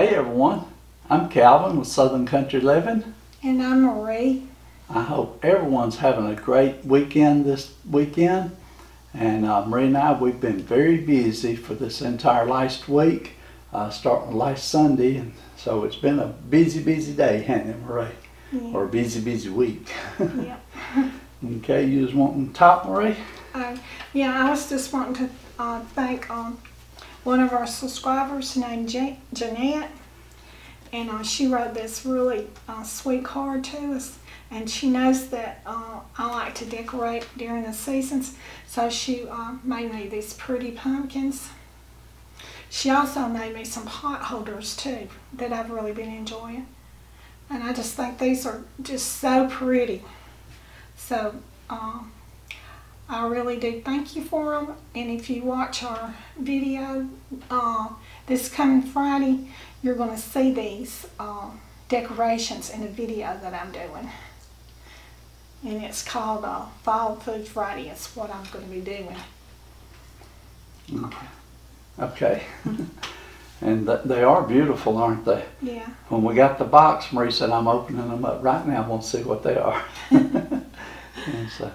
Hey everyone, I'm Calvin with Southern Country Living. And I'm Marie. I hope everyone's having a great weekend this weekend. And uh, Marie and I, we've been very busy for this entire last week, uh, starting last Sunday. And so it's been a busy, busy day, hasn't it, Marie? Yeah. Or a busy, busy week. yeah. okay, you just wanting to talk, Marie? Uh, yeah, I was just wanting to uh, thank um, one of our subscribers named Ja- Jeanette. And uh, she wrote this really uh, sweet card to us. And she knows that uh, I like to decorate during the seasons. So she uh, made me these pretty pumpkins. She also made me some pot holders too that I've really been enjoying. And I just think these are just so pretty. So um, I really do thank you for them. And if you watch our video uh, this coming Friday, you're going to see these uh, decorations in the video that I'm doing. And it's called uh, Fall Food Friday. It's what I'm going to be doing. Okay. Okay. and th- they are beautiful, aren't they? Yeah. When we got the box, Marie said, I'm opening them up right now. I want to see what they are. and so,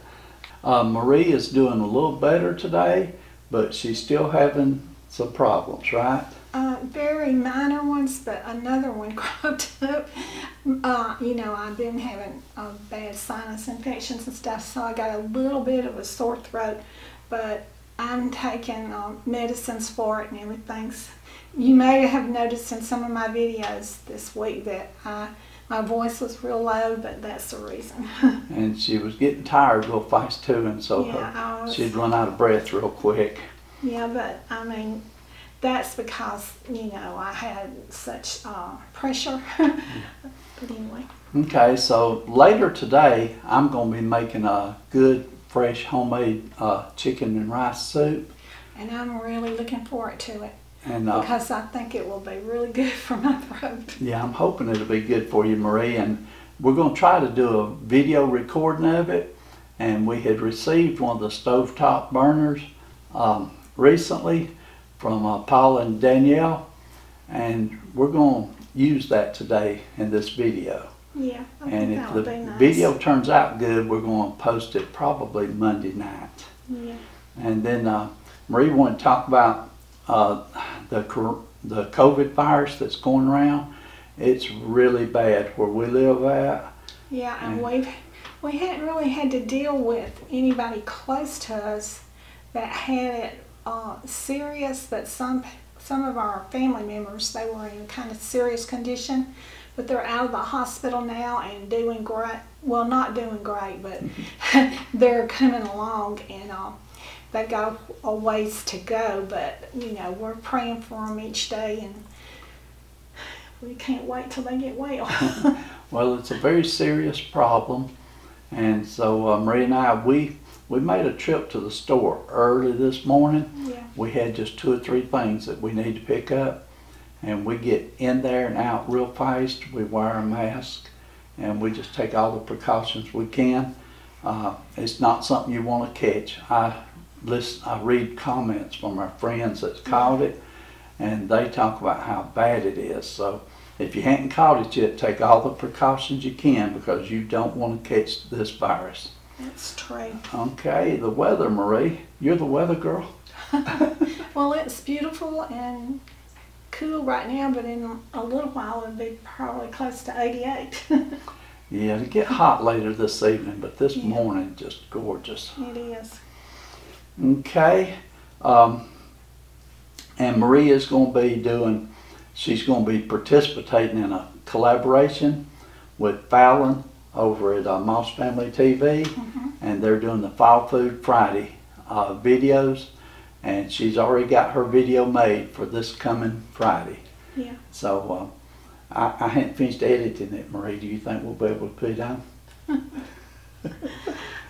uh, Marie is doing a little better today, but she's still having some problems, right? Uh, very minor ones, but another one cropped up. Uh, you know, I've been having uh, bad sinus infections and stuff, so I got a little bit of a sore throat, but I'm taking um, medicines for it and everything's. You may have noticed in some of my videos this week that I, my voice was real low, but that's the reason. And she was getting tired real fast too, and so yeah, her, was, she'd run out of breath real quick. yeah, but I mean, that's because you know I had such uh, pressure. but anyway. Okay, so later today, I'm going to be making a good, fresh, homemade uh, chicken and rice soup. And I'm really looking forward to it And uh, because I think it will be really good for my throat. Yeah, I'm hoping it'll be good for you, Marie. And we're going to try to do a video recording of it. And we had received one of the stovetop burners um, recently from uh, Paul and Danielle. And we're going to use that today in this video. Yeah, I And if the nice. video turns out good, we're going to post it probably Monday night. Yeah, And then uh, Marie wanted to talk about uh, the the COVID virus that's going around. It's really bad where we live at. yeah, and Yeah. we've we hadn't really had to deal with anybody close to us that had it uh, serious. But some some of our family members they were in kind of serious condition, but they're out of the hospital now and doing great. Well, not doing great, but they're coming along and. Uh, they got a ways to go, but you know we're praying for them each day, and we can't wait till they get well. Well, it's a very serious problem, and so uh, Marie and I we we made a trip to the store early this morning. yeah, We had just two or three things that we need to pick up, and we get in there and out real fast. We wear a mask, and we just take all the precautions we can. Uh, it's not something you want to catch. I listen, I read comments from our friends that's caught it, and they talk about how bad it is. So if you haven't caught it yet, take all the precautions you can because you don't want to catch this virus. that's true. Okay, the weather, Marie. You're the weather girl. Well, it's beautiful and cool right now, but in a little while it'll be probably close to 88. Yeah, it'll get hot later this evening, but this Yeah. morning just gorgeous. it is. Okay, um, and Marie is going to be doing. She's going to be participating in a collaboration with Fallon over at uh, Moss Family TV, Mhm. and they're doing the Fall Food Friday uh, videos, and she's already got her video made for this coming Friday. Yeah. So uh, I, I hadn't finished editing it, Marie. Do you think we'll be able to put it on?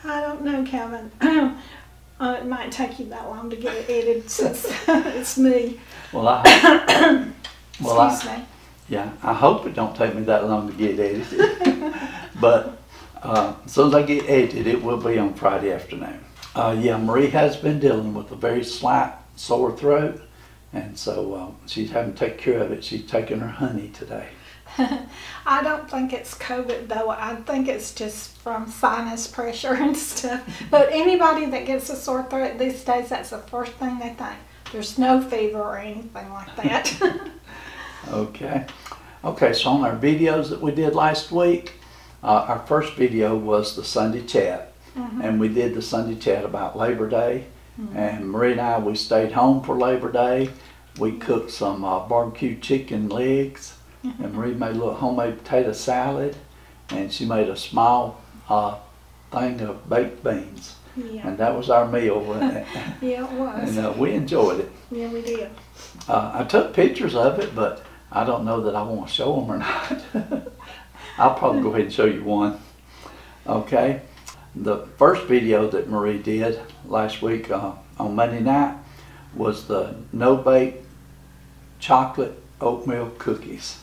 I don't know, Calvin. uh, it might take you that long to get it edited since it's me. Well, I, well, Excuse I, me. yeah, I hope it don't take me that long to get edited. but uh, as soon as I get edited, it will be on Friday afternoon. Uh, yeah, Marie has been dealing with a very slight sore throat, And so uh, she's having to take care of it. She's taking her honey today. I don't think it's COVID though. I think it's just from sinus pressure and stuff. But anybody that gets a sore throat these days, that's the first thing they think. There's no fever or anything like that. Okay. Okay, so on our videos that we did last week, uh, our first video was the Sunday chat. And we did the Sunday chat about Labor Day. And Marie and I, we stayed home for Labor Day. We cooked some uh, barbecue chicken legs. And Marie made a little homemade potato salad. And she made a small uh, thing of baked beans. yeah, And that was our meal. and yeah, it was. uh, we enjoyed it. Yeah, we did. Uh, I took pictures of it, but I don't know that I want to show them or not. I'll probably go ahead and show you one. Okay. The first video that Marie did last week uh, on Monday night was the no bake chocolate oatmeal cookies.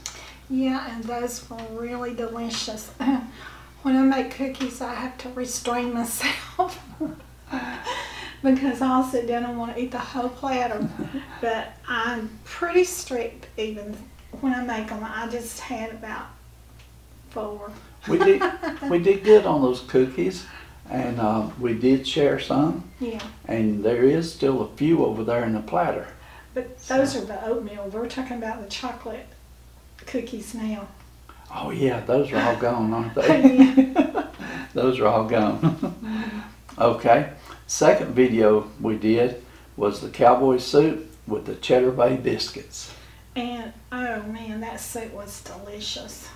Yeah, and those were really delicious. when I make cookies, I have to restrain myself because I'll sit down and want to eat the whole platter. but I'm pretty strict even when I make them. I just had about four. We did we did good on those cookies, and uh, we did share some, Yeah, and there is still a few over there in the platter. but those are the oatmeal. We're talking about the chocolate cookies now. Oh yeah, those are all gone, aren't they? Those are all gone. okay. Second video we did was the cowboy soup with the cheddar bay biscuits. and oh man, that soup was delicious.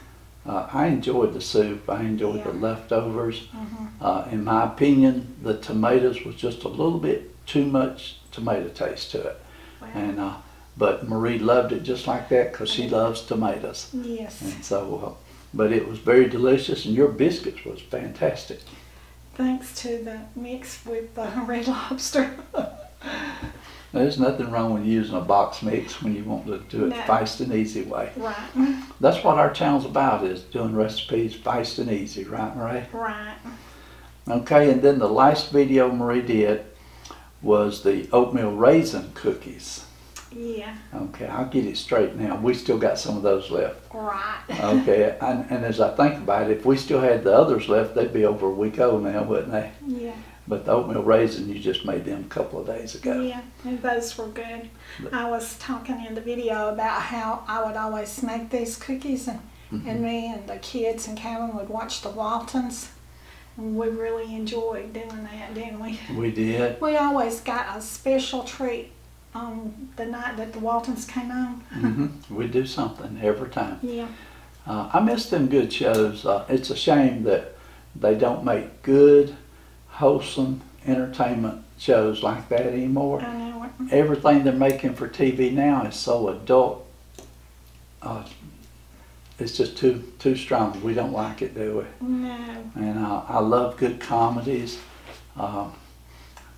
Uh, I enjoyed the soup. I enjoyed the Yeah. leftovers. Mhm. Uh, in my opinion, the tomatoes was just a little bit too much tomato taste to it. Wow. And uh, but Marie loved it just like that because she loves tomatoes. Yes. And so, uh, but it was very delicious, and your biscuits was fantastic. Thanks to the mix with the red lobster. There's nothing wrong with using a box mix when you want to do it No. fast and easy way. Right. That's what our channel's about is doing recipes fast and easy, right Marie? Right. Okay, and then the last video Marie did was the oatmeal raisin cookies. Yeah. Okay, I'll get it straight now. We still got some of those left. Right. Okay, and, and as I think about it, if we still had the others left, they'd be over a week old now, wouldn't they? Yeah. But the oatmeal raisin, you just made them a couple of days ago. Yeah. And those were good. I was talking in the video about how I would always make these cookies and, Mm-hmm. and me and the kids and Calvin would watch the Waltons. And we really enjoyed doing that, didn't we? We did. We always got a special treat on the night that the Waltons came on. hmm We do something every time. Yeah. Uh, I miss them good shows. Uh, it's a shame that they don't make good, wholesome entertainment shows like that anymore. I know. Everything they're making for TV now is so adult. Uh, it's just too too strong. We don't like it, do we? No. And uh, I love good comedies. Um,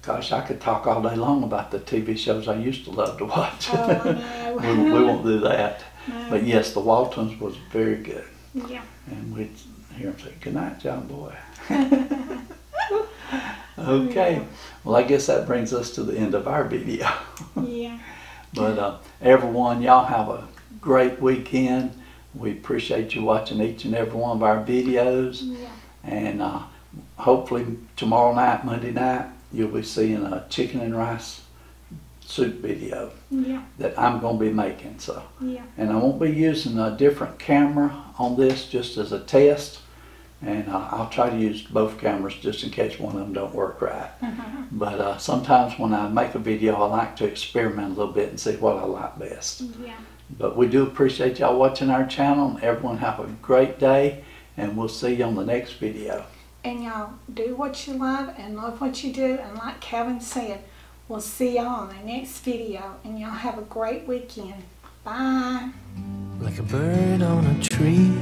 gosh, I could talk all day long about the TV shows I used to love to watch. Oh, we, we won't do that. No. But yes, the Waltons was very good. Yeah. And we'd hear him say, Good night, John Boy. okay. Well, I guess that brings us to the end of our video. Yeah. But uh, everyone, y'all have a great weekend. We appreciate you watching each and every one of our videos. Yeah. And uh, hopefully tomorrow night, Monday night, you'll be seeing a chicken and rice soup video Yeah. that I'm going to be making. So. Yeah. and I won't be using a different camera on this just as a test. And uh, I'll try to use both cameras just in case one of them don't work right. But uh, sometimes when I make a video, I like to experiment a little bit and see what I like best. Yeah. But we do appreciate y'all watching our channel. Everyone have a great day, and we'll see you on the next video. And y'all do what you love and love what you do. And like Calvin said, we'll see y'all on the next video. And y'all have a great weekend. Bye. like a bird on a tree.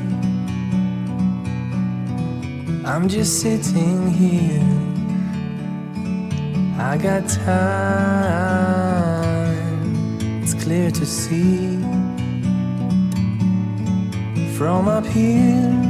I'm just sitting here. I got time, it's clear to see. From up here,